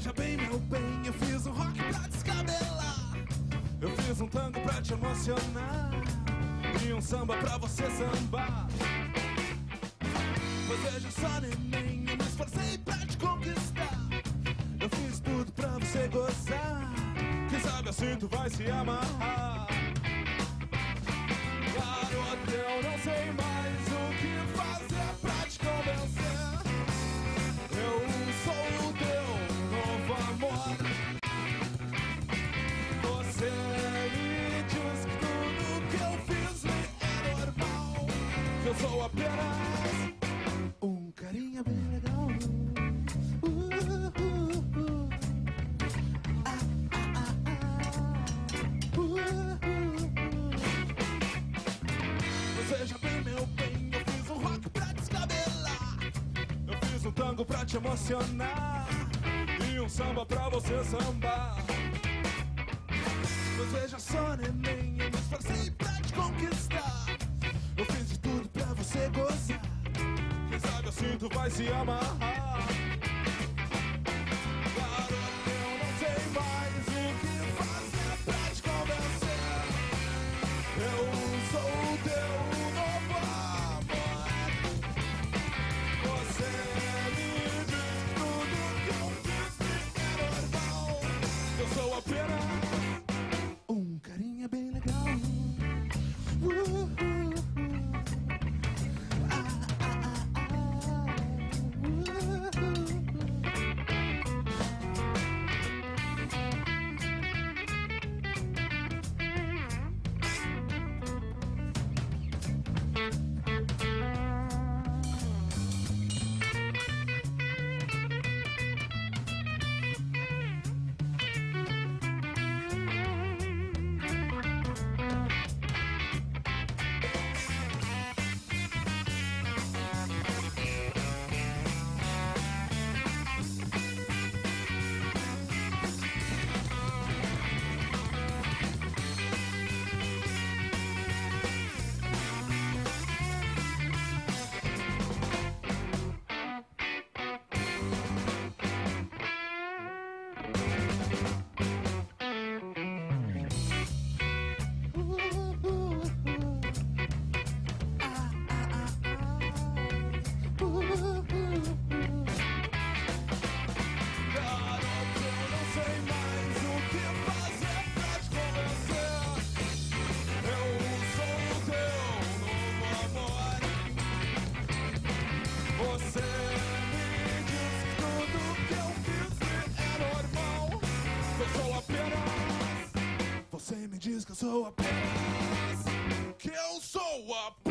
Veja bem, meu bem, eu fiz um rock pra descabelar. Eu fiz um tango pra te emocionar. E um samba pra você sambar. Mas veja só, neném, eu me esforcei pra te conquistar. Eu fiz tudo pra você gozar. Quem sabe assim tu vai se amarrar. Sou apenas um carinha bem legal. Uh, uh, uh. Ah, ah, ah, bem, meu bem, eu fiz um rock pra descabelar. Eu fiz um tango pra te emocionar. E um samba pra você sambar. Mas veja só, neném, eu me esforcei tu vai se amarrar. so up. Kill so up.